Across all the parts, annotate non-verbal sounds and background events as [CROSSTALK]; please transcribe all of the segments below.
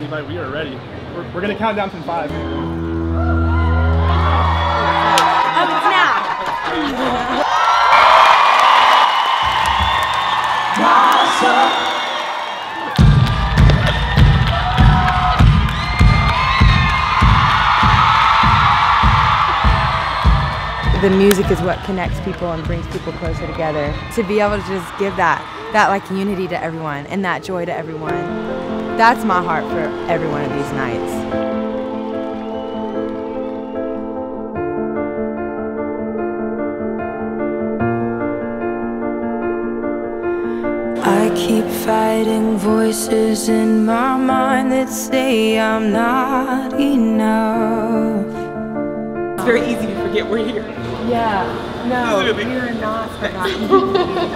We are ready. We're, we're gonna count down from five. Now. the music is what connects people and brings people closer together. To be able to just give that, that like unity to everyone and that joy to everyone. That's my heart for every one of these nights. I keep fighting voices in my mind that say I'm not enough. It's very easy to forget we're here. Yeah, no, Literally. we are not forgotten. This [LAUGHS]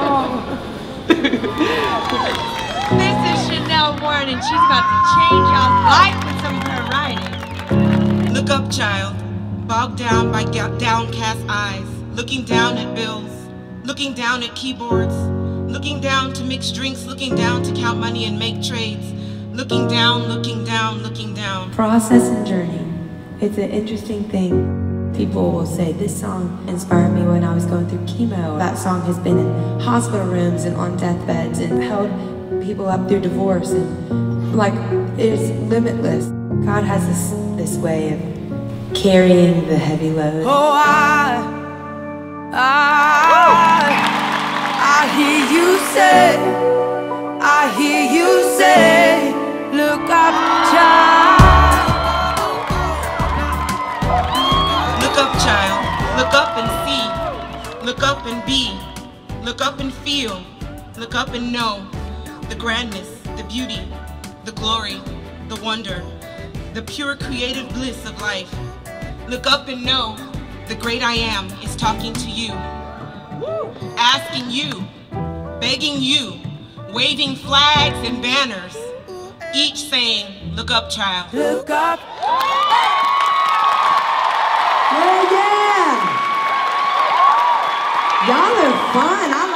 oh. And she's about to change your life with some of her writing. Look up, child, bogged down by downcast eyes, looking down at bills, looking down at keyboards, looking down to mix drinks, looking down to count money and make trades, looking down, looking down, looking down. process and journey. It's an interesting thing. People will say, This song inspired me when I was going through chemo. That song has been in hospital rooms and on deathbeds and held people up through divorce. And like, it's limitless. God has this, this way of carrying the heavy load. Oh, I, I, I hear you say, I hear you say, look up, child. Look up, child, look up and see, look up and be, look up and feel, look up and know the grandness, the beauty, the glory, the wonder, the pure creative bliss of life. Look up and know the great I am is talking to you, asking you, begging you, waving flags and banners, each saying, look up, child. Look up. Oh, yeah. Y'all are fun. I